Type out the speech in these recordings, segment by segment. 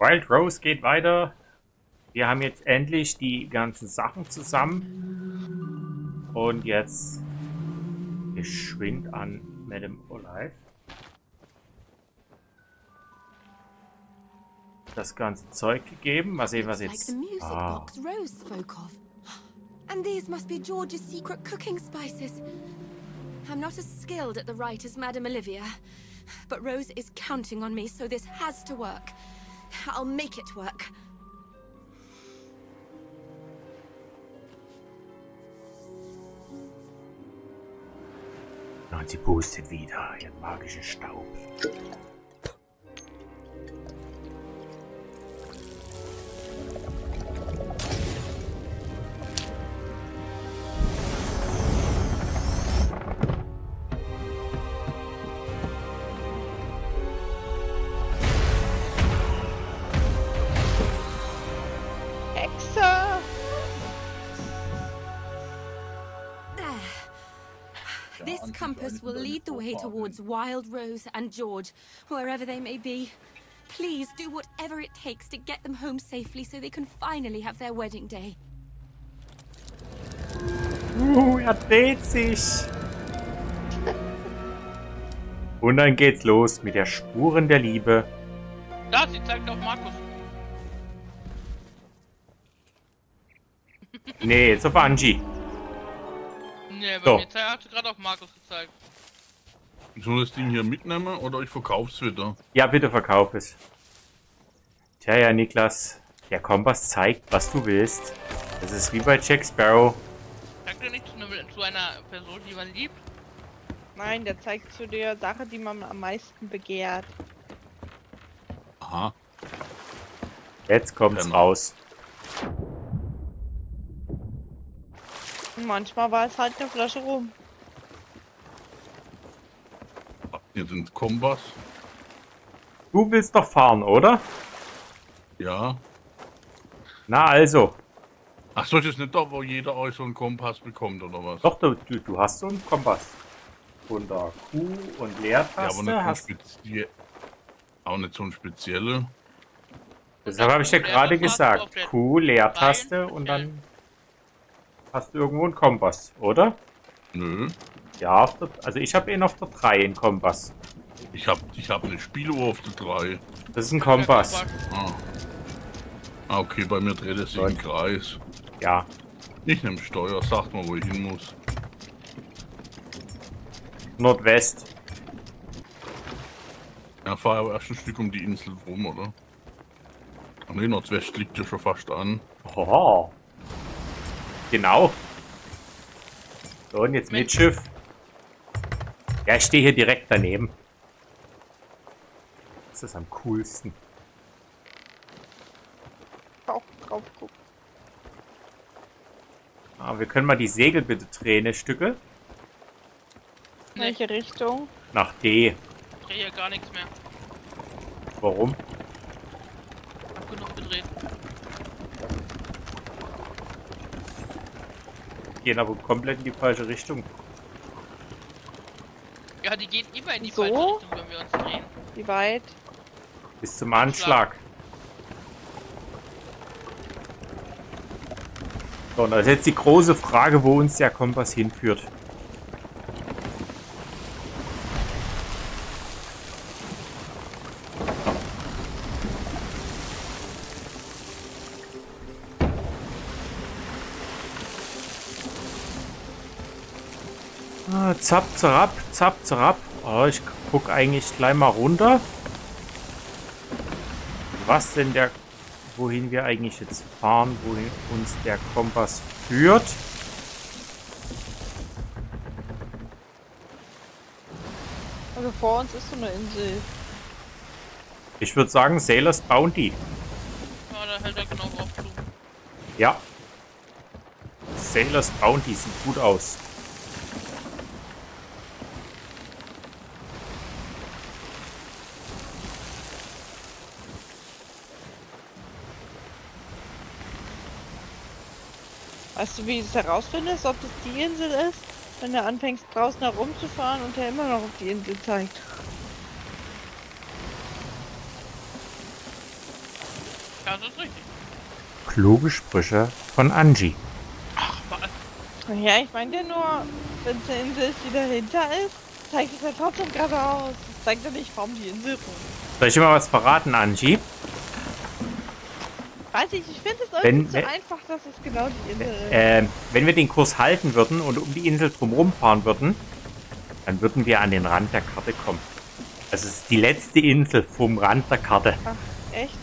Wild Rose geht weiter. Wir haben jetzt endlich die ganzen Sachen zusammen. Und jetzt geschwind an Madame Olive. Das ganze Zeug gegeben. Mal sehen, was jetzt... Ah. And these must be George's secret cooking spices. I'm not as skilled at the right as Madame Olivia, but Rose is counting on me, so this has to work. I'll make it work. Und sie pustet wieder ihren magischen Staub. Compass will lead the way towards Wild Rose and George, wherever they may be. Please do whatever it takes to get them home safely so they can finally have their wedding day. Uh, er dreht sich. Und dann geht's los mit der Spuren der Liebe. Da, sie zeigt auf Markus. nee, jetzt auf Angie. Nee, bei so. mir hat gerade auf Markus gezeigt. Soll das Ding hier mitnehmen oder ich verkauf's wieder? Ja, bitte verkauf es. Tja, ja, Niklas. Der Kompass zeigt, was du willst. Das ist wie bei Jack Sparrow. Sagt er nicht zu, zu einer Person, die man liebt? Nein, der zeigt zu der Sache, die man am meisten begehrt. Aha. Jetzt kommt's Dann. raus. Manchmal war es halt eine Flasche rum. Habt ihr den Kompass? Du willst doch fahren, oder? Ja. Na also. Ach so, ist das nicht da, wo jeder euch so einen Kompass bekommt, oder was? Doch, du, du, hast so einen Kompass. Von der Kuh und Leertaste. Ja, aber nicht hast... spezie auch nicht so ein spezielle. Deshalb habe ich dir gerade gesagt. Q, Leertaste und dann Hast du irgendwo einen Kompass, oder? Nö. Ja, der, also ich habe ihn auf der 3, einen Kompass. Ich habe ich hab eine Spieluhr auf der 3. Das ist ein Kompass. Ah. ah okay, bei mir dreht es sich im Kreis. Ja. Ich nehme Steuer, sag mal, wo ich hin muss. Nordwest. Ja, fahr aber erst ein Stück um die Insel rum, oder? Ne, Nordwest liegt ja schon fast an. Oha. Genau. So, und jetzt mit Schiff. Ja, ich stehe hier direkt daneben. Das ist am coolsten. Auch drauf gucken. Ah, wir können mal die Segel bitte drehen, ne, Stücke. Welche Richtung? Nach D. Ich drehe hier gar nichts mehr. Warum? Hab genug gedreht. Gehen aber komplett in die falsche Richtung. Ja, die gehen immer in die so? falsche Richtung, wenn wir uns drehen. Wie weit? Bis zum Anschlag. So, und das ist jetzt die große Frage, wo uns der Kompass hinführt. Zap, zap, zap, zap. Oh, ich guck eigentlich gleich mal runter. Was denn der... Wohin wir eigentlich jetzt fahren, wohin uns der Kompass führt. Also vor uns ist so eine Insel. Ich würde sagen Sailor's Bounty. Ja, da hält er genau drauf zu. Ja. Sailor's Bounty sieht gut aus. Weißt du, wie du es herausfindest, ob das die Insel ist? Wenn du anfängst draußen herumzufahren und er immer noch auf die Insel zeigt. Das ist richtig. Kluge Sprüche von Angie. Ach, was? Ja, ich meine ja nur, wenn es eine Insel ist, die dahinter ist, zeigt es ja trotzdem geradeaus. Das zeigt ja nicht, warum die Insel rum. Soll ich dir mal was verraten, Angie? Weiß ich, ich finde es Wenn- irgendwie wenn- so einfach, dass es genau die Insel ist. Ähm, wenn wir den Kurs halten würden und um die Insel drumherum fahren würden, dann würden wir an den Rand der Karte kommen. Das ist die letzte Insel vom Rand der Karte. Ach, echt?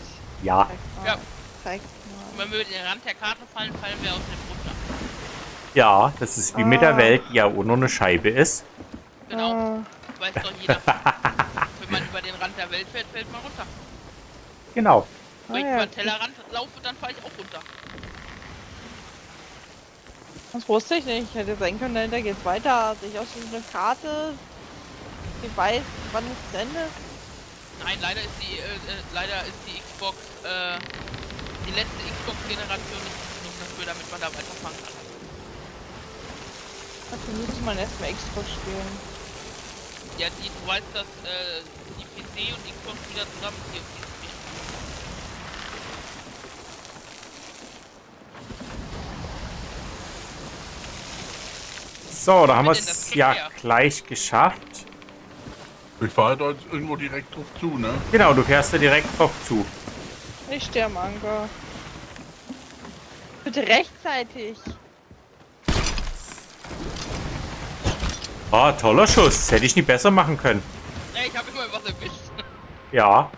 Ja, Zeig. Ja. Zeig mal. Wenn wir über den Rand der Karte fallen, fallen wir aus dem runter. ja, das ist wie mit der Ah. Welt, die ja auch nur eine Scheibe ist. Genau. Ah, Weiß doch jeder. Wenn man über den Rand der Welt fällt, fällt man runter. Genau. Wenn ich Ah, über ja. den Tellerrand laufe, dann falle ich auch runter. das wusste ich nicht. Hätte sein können, dahinter geht's weiter. Sich aus so eine Karte. Die weiß, wann es zu Ende ist. Nein, leider ist die, äh, äh, leider ist die Xbox, äh, die letzte Xbox-Generation nicht genug dafür, damit man da weiterfahren kann. Dafür müsste man erstmal Xbox spielen. Ja, die, du weißt, dass äh, die PC und Xbox wieder zusammen So, da haben wir es ja gleich geschafft. Ich fahre da jetzt irgendwo direkt drauf zu, ne? Genau, du fährst da direkt drauf zu. Ich stehe am Anker. Bitte rechtzeitig. Ah, toller Schuss. Hätte ich nie besser machen können. Ey, ich habe immer was erwischt. Ja.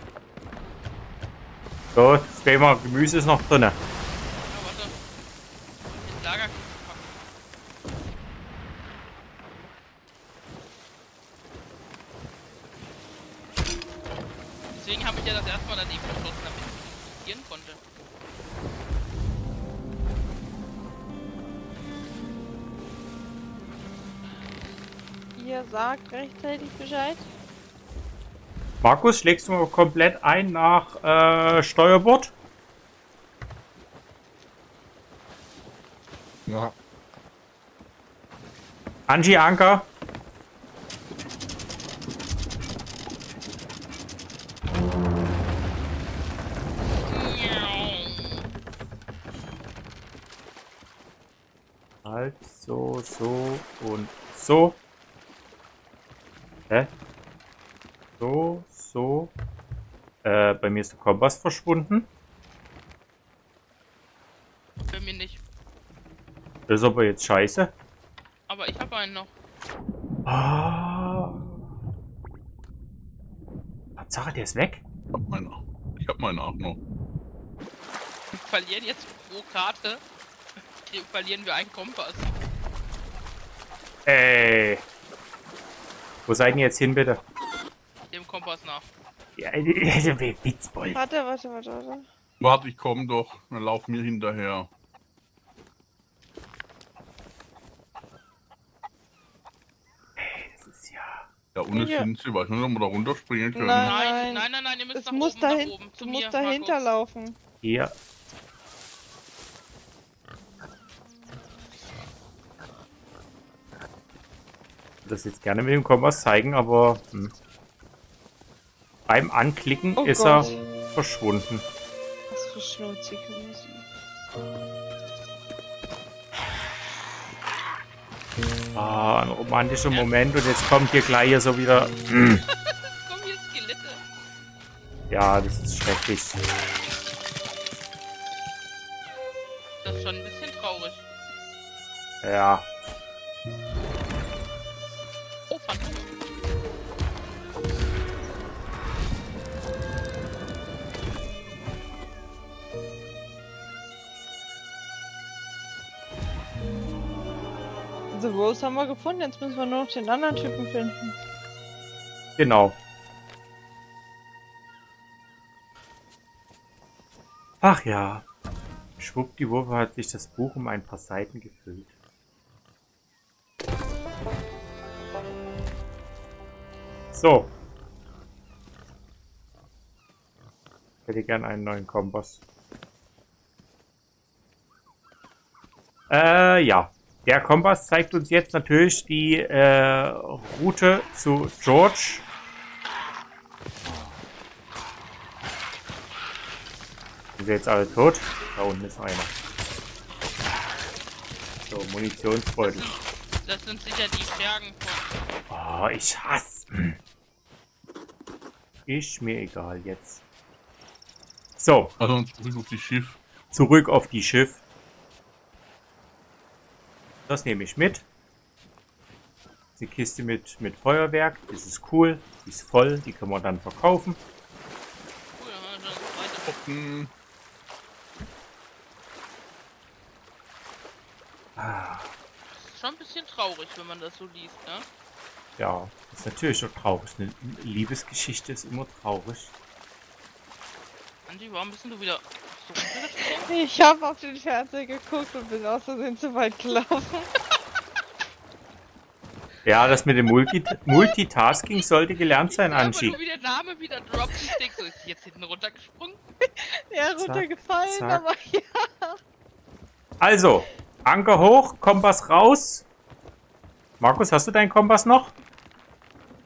So, das Gemüse ist noch drinne. Rechtzeitig Bescheid. Markus, schlägst du mal komplett ein nach äh, Steuerbord? Ja. Angie Anker. Halt, so, so und so. Hä? So, so. Äh, bei mir ist der Kompass verschwunden. Bei mir nicht. Das ist aber jetzt scheiße. Aber ich habe einen noch. Ah. Hauptsache, der ist weg. Ich hab meine, ich hab meine auch noch. Wir verlieren jetzt pro Karte. Hier verlieren wir einen Kompass. Ey. Wo seid ihr jetzt hin, bitte? Dem Kompass nach. Ja, also, Witzbold. Warte, warte, warte, warte. Warte, ich komm doch. Dann lauf mir hinterher. Das ist ja... Ja, ohne Ja. sind sie. Weiß nicht, ob wir da runterspringen können. Nein. Nein, nein, nein, nein, ihr müsst Es nach muss oben, dahin, nach oben. Zu musst dahinter Marco. laufen. Würde das jetzt gerne mit dem Kompass zeigen, aber hm. Beim Anklicken Oh ist Gott. er verschwunden. Was für schmutzige Musik. Ah, ein romantischer Moment und jetzt kommt hier gleich hier so wieder. Komm hier, Skelette. Ja, das ist schrecklich. Das ist schon ein bisschen traurig. Ja. Haben wir gefunden, jetzt müssen wir nur noch den anderen Typen finden. Genau. Ach ja. Schwuppdiwupp hat sich das Buch um ein paar Seiten gefüllt. So. Ich hätte gern einen neuen Kompass. Äh, ja. Der Kompass zeigt uns jetzt natürlich die äh, Route zu George. Sind sie jetzt alle tot? Da unten ist noch einer. So, Munitionsbeutel. Das sind sicher die Schergen von. Oh, ich hasse. Ist mir egal jetzt. So, Also zurück auf die Schiff. zurück auf die Schiff. Das nehme ich mit. Die Kiste mit, mit Feuerwerk. Das ist cool. Die ist voll. Die können wir dann verkaufen. Schon. Hm, Das ist schon ein bisschen traurig, wenn man das so liest, ne? Ja, ist natürlich auch traurig. Eine Liebesgeschichte ist immer traurig. Andi, warum bist du wieder so? Ich habe auf den Fernseher geguckt und bin aus Versehen zu weit gelaufen. Ja, das mit dem Multi Multitasking sollte gelernt sein, Ja, aber Angie. nur wie der Name wieder droppt, ich denk so, ist jetzt hinten runtergesprungen? Ja, runtergefallen, zack. aber ja. Also, Anker hoch, Kompass raus. Markus, hast du deinen Kompass noch?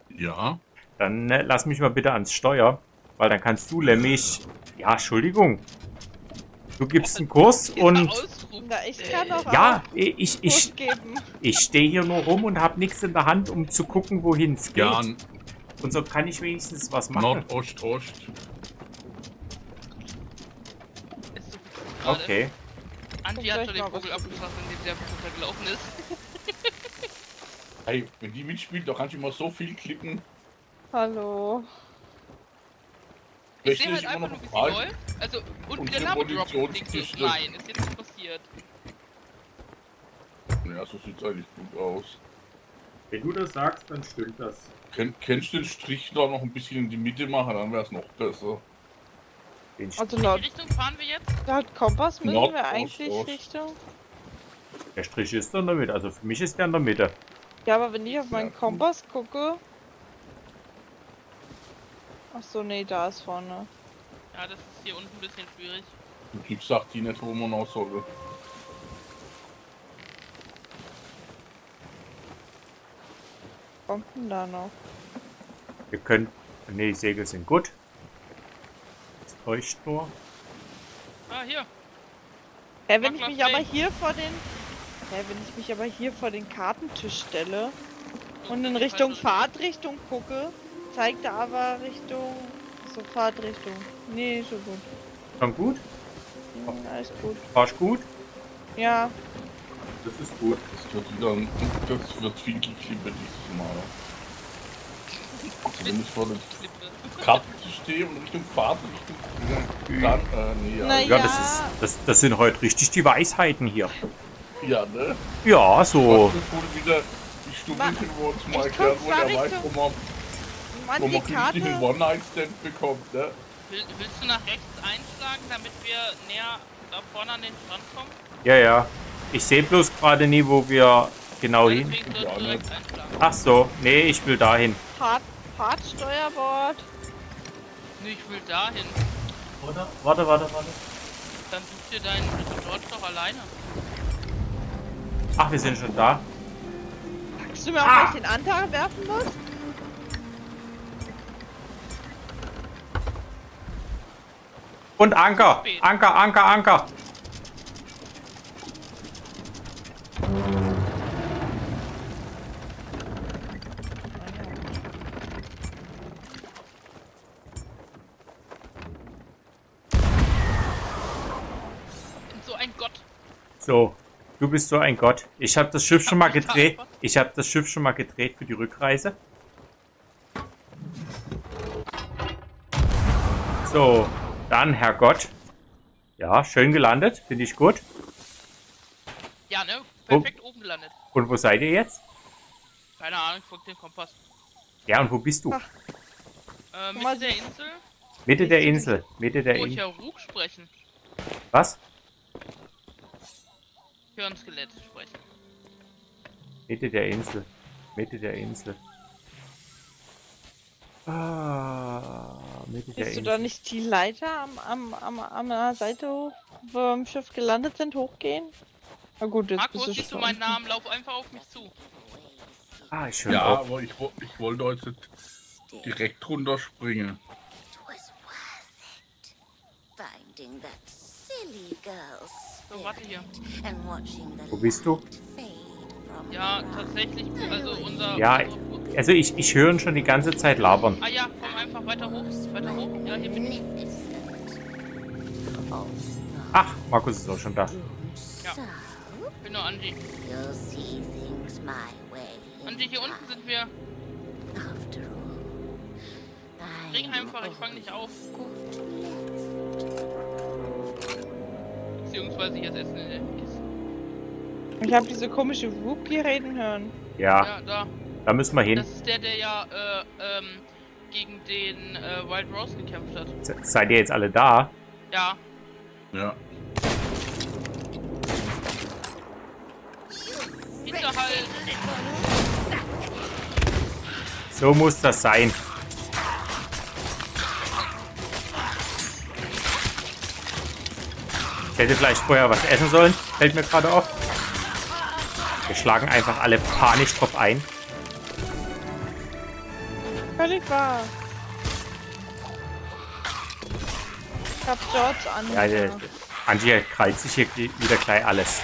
ja. Dann äh, lass mich mal bitte ans Steuer, weil dann kannst du nämlich... Ja, Entschuldigung. Du gibst einen Kurs und... Na, ich kann doch Ja, auch ich, ich, ich, ich stehe hier nur rum und habe nichts in der Hand, um zu gucken, wohin es geht. Ja, Und so kann ich wenigstens was machen. Nordost, Ost. Okay. Andi hat schon den Vogel abgeschossen, indem der runtergelaufen ist. Hey, wenn die mitspielt, da kannst du immer so viel klicken. Hallo. Ich sehe halt immer einfach noch nur, wie sie läuft. Also, und Und wie der die Name droppt. Und denkst Munitionskiste. so, nein, ist jetzt nicht passiert. Ja, so sieht's eigentlich gut aus. Wenn du das sagst, dann stimmt das. Ken, kennst du den Strich da noch ein bisschen in die Mitte machen, dann wäre es noch besser. Also In laut, die Richtung fahren wir jetzt? laut Kompass müssen Nord, wir Ost, eigentlich Ost. Richtung. Der Strich ist in der Mitte. Also für mich ist der in der Mitte. Ja, aber wenn ich auf meinen Ja. Kompass gucke. Ach so, nee, da ist vorne. Ja, das ist hier unten ein bisschen schwierig. Du gibst sagt die nicht, wo man auch soll. Kommt denn da noch? Wir können... Ne, die Segel sind gut. Es täuscht nur. Ah, hier. Ja, wenn Mach ich mich aber hier vor den. Ja, wenn ich mich aber hier vor den Kartentisch stelle und in Richtung Fahrtrichtung gucke, zeigt er aber Richtung. So Fahrtrichtung. Nee, so gut. Schon gut? Hm, alles gut. Fahrst gut? Ja, Das ist gut. Das wird wieder ein, das wird viel geklippert dieses Mal. Wenn ich vor der. Karte stehe und Richtung Fahrtrichtung gucke, dann, äh, nee, ja, Na Ja, Ja. das ist... Das, das sind heute richtig die Weisheiten hier. ja, ne? Ja, so... wurde wieder die Stummchen, wo uns mal ich erklärt guck wurde, er Richtung- wo man, Mann, die künstlich einen Karte. One-Night-Stand bekommt, ne? Will, willst du nach rechts einschlagen, damit wir näher da vorne an den Strand kommen? Ja, ja. Ich sehe bloß gerade nie, wo wir genau Ja, hin... Ne. Ach so. Nee, ich will dahin. Fahrt, Fahrtsteuerbord. Nee, ich will dahin. Oder? Warte, warte, warte. Dann such dir deinen George doch alleine. Ach, wir sind schon da. Sagst du mir auch, Ah! dass ich den Antrag werfen muss? Und Anker! Anker, Anker, Anker! so ein Gott. So, du bist so ein Gott. Ich habe das Schiff schon mal gedreht. Ich habe das Schiff schon mal gedreht für die Rückreise. So, dann Herr Gott. Ja, schön gelandet, finde ich gut. Ja, ne? Perfekt oben gelandet. Und wo seid ihr jetzt? Keine Ahnung, ich folge dem Kompass. Ja, und wo bist du? Ach. Äh, mal, Mitte der Insel, Mitte der Insel. Mitte der wo ich Insel. ja Rug sprechen. Was? Hirnskelett sprechen. Mitte der Insel. Mitte der Insel. Ah, Bist du da nicht die Leiter am, am, am, am der Seite hoch, wo wir im Schiff gelandet sind, hochgehen? Na gut, jetzt Markus, bist du siehst du meinen Namen? Lauf einfach auf mich zu. Ah, ich höre Ja, auf. aber ich, ich wollte heute direkt runterspringen. So, warte hier. Wo bist du? Ja, tatsächlich, also unser... Ja, also ich, ich höre ihn schon die ganze Zeit labern. Ah ja, komm einfach weiter hoch, weiter hoch. Ja, hier bin ich. Ach, Markus ist auch schon da. Ja. So, Genau, Angie. Angie, hier unten time. sind wir. Spring einfach, ich fang dich auf. Beziehungsweise hier ist Essen in der Kiste. Ich habe diese komische Wookie reden hören. Ja, Ja, da. da müssen wir hin. Das ist der, der ja äh, ähm, gegen den äh, Wild Rose gekämpft hat. Se- Seid ihr jetzt alle da? Ja, Ja. Hinterhalt. So muss das sein. Ich hätte vielleicht vorher was essen sollen, fällt mir gerade auf. Wir schlagen einfach alle panisch drauf ein. Völlig wahr. Ich hab George an. Ja, der, Angie krallt sich hier wieder gleich alles.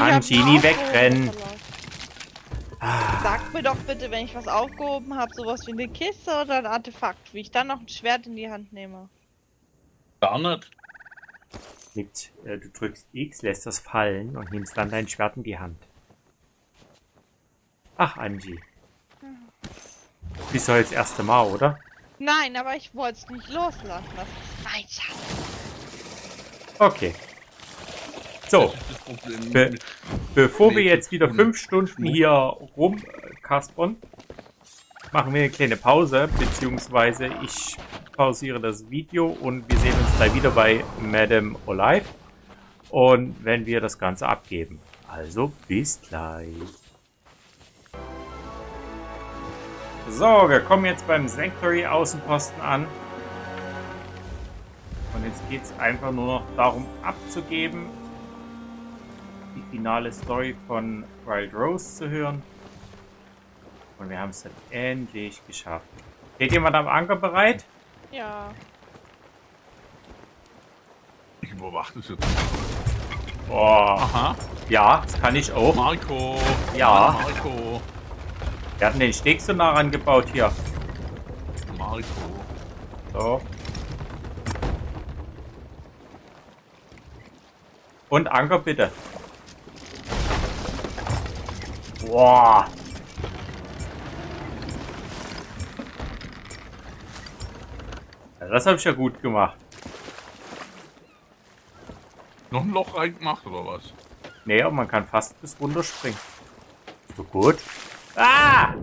Angini, einen wegrennen. Sag mir doch bitte, wenn ich was aufgehoben habe, sowas wie eine Kiste oder ein Artefakt, wie ich dann noch ein Schwert in die Hand nehme. Gar nicht. Mit, äh, du drückst X, lässt das fallen und nimmst dann dein Schwert in die Hand. Ach, Angie. Bist du jetzt das erste Mal, oder? Nein, aber ich wollte es nicht loslassen. Das ist mein Schatz. Okay. So, Be bevor wir jetzt wieder fünf Stunden hier rumkaspern, machen wir eine kleine Pause, beziehungsweise ich pausiere das Video und wir sehen uns gleich wieder bei Madame Olive und wenn wir das Ganze abgeben. Also bis gleich. So, wir kommen jetzt beim Sanctuary Außenposten an. Und jetzt geht es einfach nur noch darum abzugeben, die finale Story von Wild Rose zu hören. Und wir haben es dann endlich geschafft. Steht jemand am Anker bereit? Ja. Ich überwache das jetzt. Boah. Aha. Ja, das kann ich auch. Marco. Ja. Marco. Wir hatten den Steg so nah rangebaut hier. Marco. So. Und Anker bitte. Boah. Das habe ich ja gut gemacht. Noch ein Loch reingemacht oder was? Nee, aber man kann fast bis runterspringen. So gut. Ah!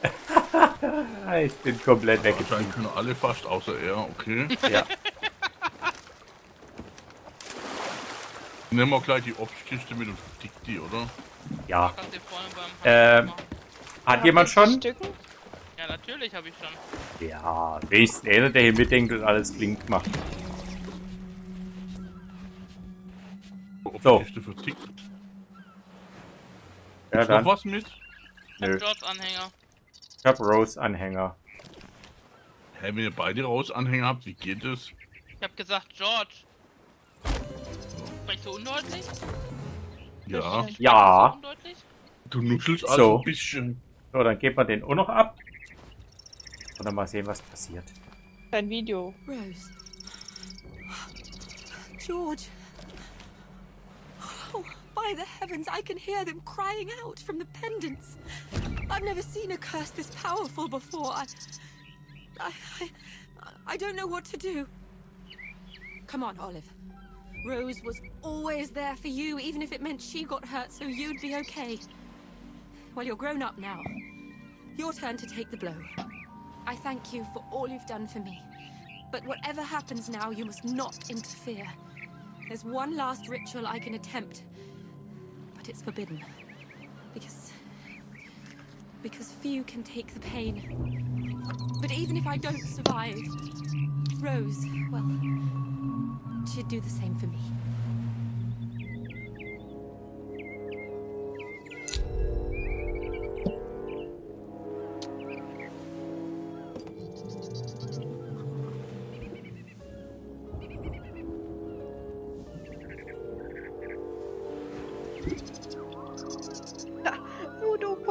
ich bin komplett Wahrscheinlich weggetrieben. können alle fast, außer er. Okay. Ja. Nehmen wir gleich die Obstkiste mit und vertick die, oder? ja. Ähm. Hat jemand schon? Stücken? Ja, natürlich habe ich schon. Ja, wenigstens einer, der hier mitdenkt und alles flink macht. So. Ja, Ist noch dann. was mit? Ich hab Nö. George Anhänger. Ich hab Rose-Anhänger. Hä, wenn ihr beide raus Anhänger habt, wie geht es? Ich hab gesagt, George. Sprechst du undeutlich? Ja, Ja. du undeutlich? du nuschelst So. also ein bisschen. So, dann geben wir den auch noch ab. Und dann mal sehen, was passiert. Dein Video. Rose. George. Oh, by the heavens, I can hear them crying out from the pendants. I've never seen a curse this powerful before. I. I. I, I don't know what to do. Come on, Olive. Rose was always there for you, even if it meant she got hurt so you'd be okay. Well, you're grown up now. Your turn to take the blow. I thank you for all you've done for me. But whatever happens now, you must not interfere. There's one last ritual I can attempt, but it's forbidden. Because. Because few can take the pain. But even if I don't survive, Rose, well, she'd do the same for me.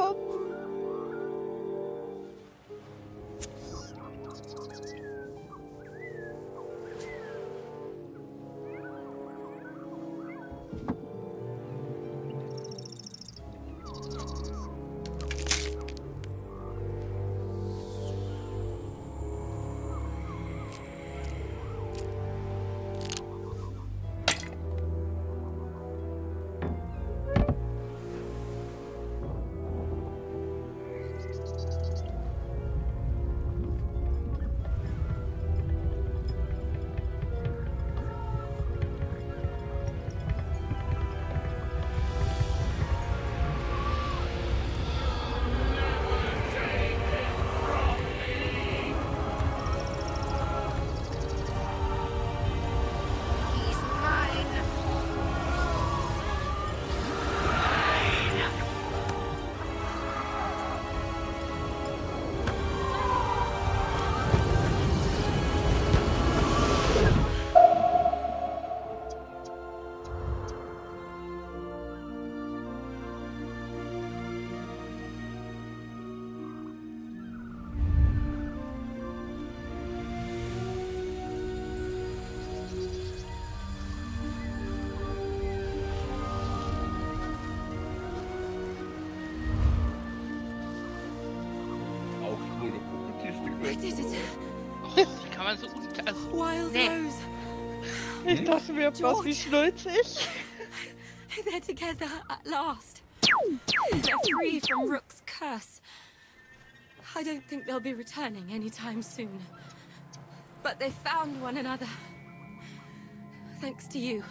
안녕 man so gut. Also, Wild Nee. Rose. Ich dachte mir, was wie schnulzig. They're together at last. They're free from Rook's curse. I don't think they'll be returning anytime soon. But they found one another. Thanks to you.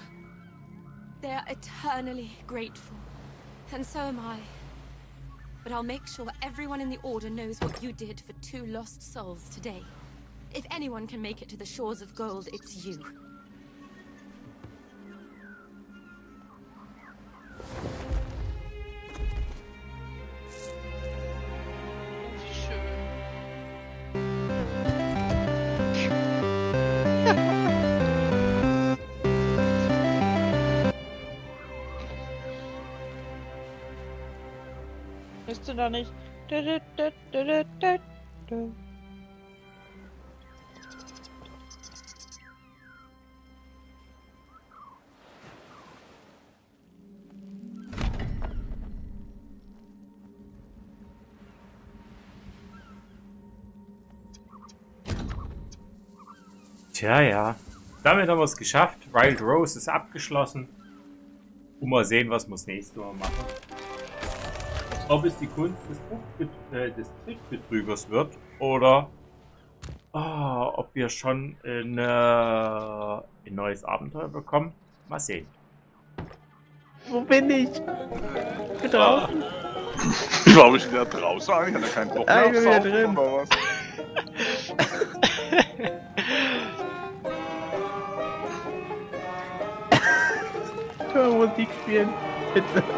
They are eternally grateful. And so am I. But I'll make sure everyone in the Order knows what you did for two lost souls today. If anyone can make it to the shores of gold, it's you. da nicht. Tja, ja. Damit haben wir es geschafft. Wild Rose ist abgeschlossen. Und mal sehen, was wir das nächste Mal machen. Ob es die Kunst des, äh, des Trickbetrügers wird oder ah, ob wir schon ein, äh, ein neues Abenteuer bekommen. Mal sehen. Wo bin ich? Bin draußen. Warum ist der draußen eigentlich? Hat er keinen Bock Ah, mehr ich bin wieder drin. Musik spielen. Bitte.